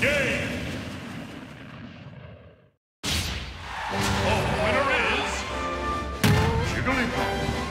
game. Oh, the winner is Jigglypuff.